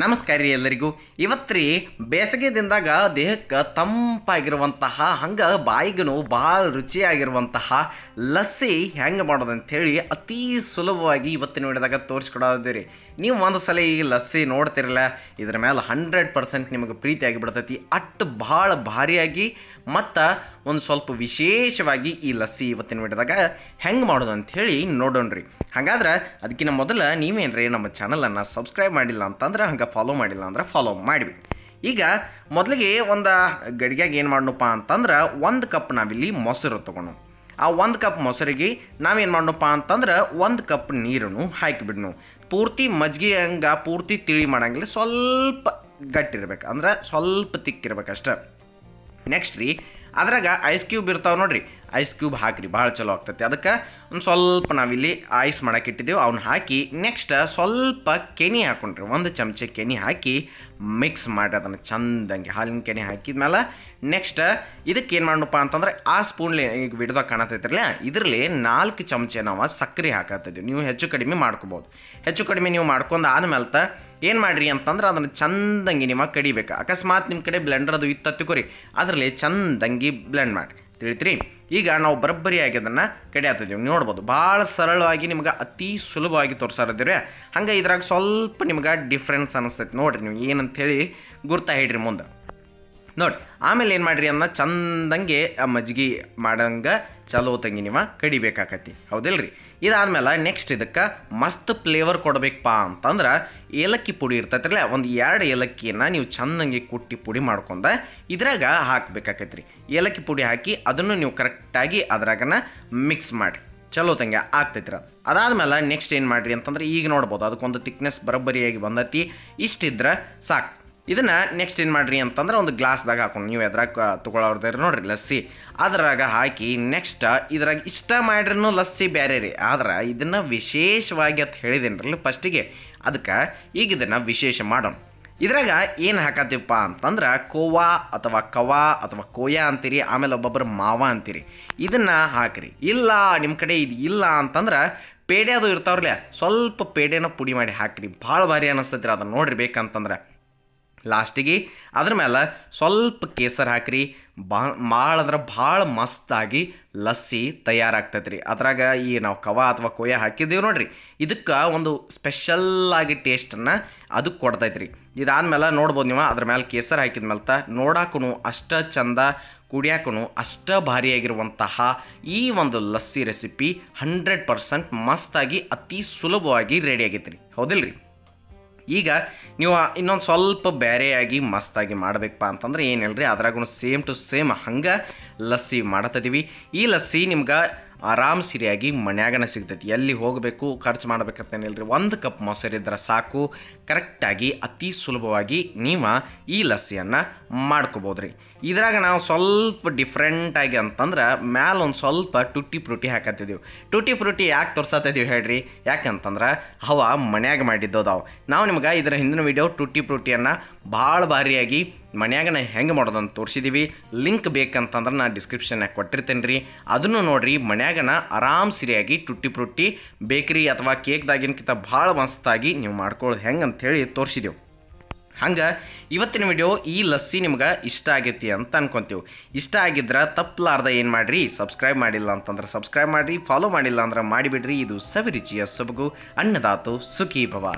ನಮಸ್ಕಾರ ರೀ ಎಲ್ಲರಿಗೂ. ಇವತ್ತು ರೀ ಬೇಸಿಗೆ ದಿನದಾಗ ದೇಹಕ್ಕೆ ತಂಪಾಗಿರುವಂತಹ, ಹಂಗೆ ಬಾಯಿಗೂ ಭಾಳ ರುಚಿಯಾಗಿರುವಂತಹ ಲಸ್ಸಿ ಹೆಂಗೆ ಮಾಡೋದು ಅಂಥೇಳಿ ಅತೀ ಸುಲಭವಾಗಿ ಇವತ್ತಿನ ವಿಡಿಯೋದಾಗ ತೋರಿಸ್ಕೊಡೋದು ರೀ ನೀವು ಒಂದು ಸಲ ಈ ಲಸ್ಸಿ ನೋಡ್ತಿರಲ್ಲ, ಇದ್ರ ಮೇಲೆ ಹಂಡ್ರೆಡ್ ಪರ್ಸೆಂಟ್ ನಿಮಗೆ ಪ್ರೀತಿಯಾಗಿ ಬಿಡ್ತೈತಿ. ಅಟ್ಟು ಭಾಳ ಭಾರಿಯಾಗಿ ಮತ್ತು ಒಂದು ಸ್ವಲ್ಪ ವಿಶೇಷವಾಗಿ ಈ ಲಸ್ಸಿ ಇವತ್ತಿನ ವಿಡಿಯೋದಾಗ ಹೆಂಗೆ ಮಾಡೋದು ಅಂಥೇಳಿ ನೋಡೋಣ್ರಿ ಹಾಗಾದ್ರೆ ಅದಕ್ಕಿಂತ ಮೊದಲು ನೀವೇನ್ರಿ ನಮ್ಮ ಚಾನಲನ್ನು ಸಬ್ಸ್ಕ್ರೈಬ್ ಮಾಡಿಲ್ಲ ಅಂತಂದ್ರೆ ಹಂಗೆ ಫಾಲೋ ಮಾಡಿಲ್ಲ ಅಂದ್ರೆ ಫಾಲೋ ಮಾಡಿಬಿಡಿ. ಈಗ ಮೊದಲಿಗೆ ಒಂದು ಗಡಿಗೆಗೆ ಏನು ಮಾಡೋಣಪ್ಪ ಅಂತಂದ್ರೆ ಒಂದು ಕಪ್ ನಾವಿಲ್ಲಿ ಮೊಸರು ತೊಗೊಂಡು ಆ ಒಂದು ಕಪ್ ಮೊಸರಿಗೆ ನಾವೇನು ಮಾಡೋಣಪ್ಪ ಅಂತಂದ್ರೆ ಒಂದು ಕಪ್ ನೀರನ್ನು ಹಾಕಿಬಿಡ್ನು. ಪೂರ್ತಿ ಮಜ್ಜಿಗೆ ಹಂಗೆ, ಪೂರ್ತಿ ತಿಳಿ ಮಾಡಂಗಿಲ್ಲ, ಸ್ವಲ್ಪ ಗಟ್ಟಿರ್ಬೇಕು. ಅಂದ್ರೆ ಸ್ವಲ್ಪ ತಿಕ್ಕಿರ್ಬೇಕಷ್ಟೆ ನೆಕ್ಸ್ಟ್ ರೀ ಅದ್ರಾಗ ಐಸ್ ಕ್ಯೂಬ್ ಇರ್ತಾವೆ ನೋಡ್ರಿ. ಐಸ್ ಕ್ಯೂಬ್ ಹಾಕ್ರಿ, ಭಾಳ ಚಲೋ ಆಗ್ತೈತಿ. ಅದಕ್ಕೆ ಒಂದು ಸ್ವಲ್ಪ ನಾವಿಲ್ಲಿ ಐಸ್ ಮಾಡಕ್ಕೆ ಇಟ್ಟಿದ್ದೆವು. ಅವ್ನ ಹಾಕಿ ನೆಕ್ಸ್ಟ್ ಸ್ವಲ್ಪ ಕೆನೆ ಹಾಕೊಂಡ್ರಿ. ಒಂದು ಚಮಚ ಕೆನೆ ಹಾಕಿ ಮಿಕ್ಸ್ ಮಾಡಿ ಅದನ್ನು ಚಂದಂಗೆ ಹಾಲಿನ ಕೆನೆ ಹಾಕಿದ್ಮೇಲೆ ನೆಕ್ಸ್ಟ್ ಇದಕ್ಕೆ ಏನು ಮಾಡಪ್ಪ ಅಂತಂದ್ರೆ ಆ ಸ್ಪೂನ್ಲಿ ಈಗ ವಿಡ್ದಾಗ ಕಾಣತೈತಿರಲ್ಲ. ಇದರಲ್ಲಿ ನಾಲ್ಕು ಚಮಚ ನಾವು ಸಕ್ಕರೆ ಹಾಕತ್ತಿದ್ದೀವಿ. ನೀವು ಹೆಚ್ಚು ಕಡಿಮೆ ಮಾಡ್ಕೋಬೋದು. ಹೆಚ್ಚು ಕಡಿಮೆ ನೀವು ಮಾಡ್ಕೊಂಡು ಆದ್ಮೇಲೆ ಏನು ಮಾಡಿರಿ ಅಂತಂದ್ರೆ ಅದನ್ನು ಚಂದಂಗಿ ನಿಮ್ಮ ಕಡಿಬೇಕು ಅಕಸ್ಮಾತ್ ನಿಮ್ಮ ಕಡೆ ಬ್ಲೆಂಡರ್ ಅದು ಇತ್ತು ತಿಕೋರಿ ಅದರಲ್ಲಿ ಚಂದಂಗಿ ಬ್ಲೆಂಡ್ ಮಾಡಿ ತಿಳಿತ್ರಿ? ಈಗ ನಾವು ಬರಬ್ಬರಿಯಾಗಿ ಅದನ್ನು ಕಡಿಯಾತಿದ್ದೀವಿ ನೋಡ್ಬೋದು, ಭಾಳ ಸರಳವಾಗಿ ನಿಮ್ಗೆ ಅತಿ ಸುಲಭವಾಗಿ ತೋರ್ಸಾರದಿರಿ ಹಂಗೆ ಇದ್ರಾಗ ಸ್ವಲ್ಪ ನಿಮ್ಗೆ ಡಿಫ್ರೆನ್ಸ್ ಅನಿಸ್ತೈತಿ. ನೋಡಿರಿ ನೀವು ಏನಂತೇಳಿ ಗುರ್ತಾ ಹಿಡ್ರಿ ಮುಂದೆ. ನೋಡಿ, ಆಮೇಲೆ ಏನು ಮಾಡ್ರಿ ಅನ್ನ ಚಂದಂಗೆ ಆ ಮಜ್ಜಿಗೆ ಮಾಡಂಗೆ ಚಲೋ ತಂಗಿ ನೀವು ಕಡಿಬೇಕಾಕತಿ. ಹೌದಿಲ್ರಿ? ಇದಾದ್ಮೇಲೆ ನೆಕ್ಸ್ಟ್ ಇದಕ್ಕೆ ಮಸ್ತ್ ಫ್ಲೇವರ್ ಕೊಡಬೇಕಪ್ಪ ಅಂತಂದ್ರೆ ಏಲಕ್ಕಿ ಪುಡಿ ಇರ್ತೈತ್ರಲ್ಲ ಒಂದು ಎರಡು ಏಲಕ್ಕಿಯನ್ನು ನೀವು ಚಂದಂಗೆ ಕುಟ್ಟಿ ಪುಡಿ ಮಾಡ್ಕೊಂಡ ಇದ್ರಾಗ ಹಾಕ್ಬೇಕಾಕೈತ್ರಿ. ಏಲಕ್ಕಿ ಪುಡಿ ಹಾಕಿ ಅದನ್ನು ನೀವು ಕರೆಕ್ಟಾಗಿ ಅದ್ರಾಗನ ಮಿಕ್ಸ್ ಮಾಡಿ. ಚಲೋ ತಂಗೆ ಆಗ್ತೈತ್ರಿ ಅದು. ಅದಾದ್ಮೇಲೆ ನೆಕ್ಸ್ಟ್ ಏನು ಮಾಡಿರಿ ಅಂತಂದ್ರೆ ಈಗ ನೋಡ್ಬೋದು, ಅದಕ್ಕೊಂದು ತಿಕ್ನೆಸ್ ಬರೋಬ್ಬರಿಯಾಗಿ ಬಂದತಿ, ಇಷ್ಟಿದ್ರೆ ಸಾಕು. ಇದನ್ನು ನೆಕ್ಸ್ಟ್ ಏನು ಮಾಡ್ರಿ ಅಂತಂದ್ರೆ ಒಂದು ಗ್ಲಾಸ್ದಾಗ ಹಾಕೊಂಡು ನೀವು ಎದ್ರಾಗ ತೊಗೊಳೋರ್ದಾರ ನೋಡಿರಿ ಲಸ್ಸಿ. ಅದ್ರಾಗ ಹಾಕಿ ನೆಕ್ಸ್ಟ್ ಇದ್ರಾಗ ಇಷ್ಟ ಮಾಡ್ರೂ ಲಸ್ಸಿ ಬೇರೆ ರೀ. ಆದ್ರೆ ಇದನ್ನು ವಿಶೇಷವಾಗಿ ಅಂತ ಹೇಳಿದೇನ್ರಲ್ಲ ಫಸ್ಟಿಗೆ ಅದಕ್ಕೆ ಈಗ ಇದನ್ನು ವಿಶೇಷ ಮಾಡೋಣ. ಇದ್ರಾಗ ಏನು ಹಾಕತ್ತೀವಪ್ಪ ಅಂತಂದ್ರೆ ಕೋವಾ ಅಥವಾ ಕವಾ ಅಥವಾ ಕೋಯಾ ಅಂತೀರಿ, ಆಮೇಲೆ ಒಬ್ಬೊಬ್ಬರು ಮಾವ ಅಂತೀರಿ. ಇದನ್ನು ಹಾಕ್ರಿ. ಇಲ್ಲ ನಿಮ್ಮ ಕಡೆ ಇದು ಇಲ್ಲ ಅಂತಂದ್ರೆ ಪೇಡೆ ಅದು ಇರ್ತಾವ್ರಲ್ಲ ಸ್ವಲ್ಪ ಪೇಡೆನ ಪುಡಿ ಮಾಡಿ ಹಾಕ್ರಿ. ಭಾಳ ಭಾರಿ ಅನ್ನಿಸ್ತೈತಿ ಅದನ್ನು ನೋಡಿರಿ ಬೇಕಂತಂದ್ರೆ. ಲಾಸ್ಟಿಗೆ ಅದ್ರ ಮೇಲೆ ಸ್ವಲ್ಪ ಕೇಸರ್ ಹಾಕ್ರಿ. ಬಾ ಭಾಳ ಅಂದ್ರೆ ಭಾಳ ಮಸ್ತಾಗಿ ಲಸ್ಸಿ ತಯಾರಾಗ್ತೈತೆ ರೀ ಅದ್ರಾಗ ಈ ನಾವು ಕವ ಅಥವಾ ಕೊಯ್ಯ ಹಾಕಿದ್ದೀವಿ ನೋಡಿರಿ. ಇದಕ್ಕೆ ಒಂದು ಸ್ಪೆಷಲ್ಲಾಗಿ ಟೇಸ್ಟನ್ನು ಅದು ಕೊಡ್ತೈತೆ ರೀ ಇದಾದ್ಮೇಲೆ ನೋಡ್ಬೋದು ನೀವು ಅದ್ರ ಮೇಲೆ ಕೇಸರ್ ಹಾಕಿದ್ಮೇಲೆ ತ ನೋಡಾಕೂ ಅಷ್ಟ ಚಂದ ಕುಡಿಯಾಕೂ ಅಷ್ಟ ಭಾರಿಯಾಗಿರುವಂತಹ ಈ ಒಂದು ಲಸ್ಸಿ ರೆಸಿಪಿ ಹಂಡ್ರೆಡ್ ಪರ್ಸೆಂಟ್ ಮಸ್ತಾಗಿ ಅತಿ ಸುಲಭವಾಗಿ ರೆಡಿ ಆಗೈತೆ ರೀ ಹೌದಿಲ್ರಿ? ಈಗ ನೀವು ಇನ್ನೊಂದು ಸ್ವಲ್ಪ ಬೇರೆಯಾಗಿ ಮಸ್ತಾಗಿ ಮಾಡಬೇಕಪ್ಪ ಅಂತಂದ್ರೆ ಏನಿಲ್ಲ ರೀ ಅದ್ರಾಗೂ ಸೇಮ್ ಟು ಸೇಮ್ ಹಂಗೆ ಲಸ್ಸಿ ಮಾಡತ್ತಿದ್ದೀವಿ ಈ ಲಸ್ಸಿ ನಿಮ್ಗೆ ಆರಾಮ್ ಸಿರಿಯಾಗಿ ಮನ್ಯಾಗನ ಸಿಗ್ತೈತಿ. ಎಲ್ಲಿ ಹೋಗಬೇಕು, ಖರ್ಚು ಮಾಡ್ಬೇಕಂತೇನಿಲ್ರಿ ಒಂದು ಕಪ್ ಮೊಸರು ಮೊಸರಿದ್ರೆ ಸಾಕು. ಕರೆಕ್ಟಾಗಿ ಅತಿ ಸುಲಭವಾಗಿ ನೀವು ಈ ಲಸ್ಸಿಯನ್ನು ಮಾಡ್ಕೋಬೋದ್ರಿ. ಇದ್ರಾಗ ನಾವು ಸ್ವಲ್ಪ ಡಿಫ್ರೆಂಟಾಗಿ ಅಂತಂದ್ರೆ ಮ್ಯಾಲ ಒಂದು ಸ್ವಲ್ಪ ಟುಟ್ಟಿ ಪ್ರುಟಿ ಹಾಕತ್ತಿದ್ದೀವಿ ಟುಟ್ಟಿ ಪ್ರುಟಿ ಯಾಕೆ ತೋರ್ಸತ್ತಿದ್ದೀವಿ ಹೇಳ್ರಿ? ಯಾಕಂತಂದ್ರೆ ಅವ ಮನ್ಯಾಗ ಮಾಡಿದ್ದೋದಾವು. ನಾವು ನಿಮ್ಗೆ ಇದರ ಹಿಂದಿನ ವಿಡಿಯೋ ಟುಟ್ಟಿ ಪ್ರುಟಿಯನ್ನು ಭಾಳ ಭಾರಿಯಾಗಿ ಮನ್ಯಾಗನ ಹೆಂಗೆ ಮಾಡೋದಂತ ತೋರಿಸಿದ್ದೀವಿ ಲಿಂಕ್ ಬೇಕಂತಂದ್ರೆ ನಾನು ಡಿಸ್ಕ್ರಿಪ್ಷನ್ನಾಗ ಕೊಟ್ಟಿರ್ತೇನೆ ರೀ ಅದನ್ನು ನೋಡಿರಿ ಮನ್ಯಾಗನ ಆರಾಮ್ ಸಿರಿಯಾಗಿ ಟುಟ್ಟಿ ಫ್ರೂಟಿ ಬೇಕ್ರಿ ಅಥವಾ ಕೇಕ್ದಾಗಿನಕ್ಕಿಂತ ಭಾಳ ಮಸ್ತಾಗಿ ನೀವು ಮಾಡ್ಕೊಳ್ಳೋದು ಹೆಂಗೆ ಅಂಥೇಳಿ ತೋರಿಸಿದೆವು. ಹಂಗೆ ಇವತ್ತಿನ ವಿಡಿಯೋ ಈ ಲಸ್ಸಿ ನಿಮ್ಗೆ ಇಷ್ಟ ಆಗೈತಿ ಅಂತ ಅನ್ಕೊಂತೀವಿ. ಇಷ್ಟ ಆಗಿದ್ರೆ ತಪ್ಪಲಾರ್ದ ಏನು ಮಾಡಿರಿ? ಸಬ್ಸ್ಕ್ರೈಬ್ ಮಾಡಿಲ್ಲ ಅಂತಂದ್ರೆ ಸಬ್ಸ್ಕ್ರೈಬ್ ಮಾಡಿರಿ, ಫಾಲೋ ಮಾಡಿಲ್ಲ ಅಂದ್ರೆ ಮಾಡಿಬಿಡ್ರಿ. ಇದು ಸವಿರುಚಿಯ ಸೊಬಗು, ಅನ್ನದಾತು ಸುಖಿ ಭವ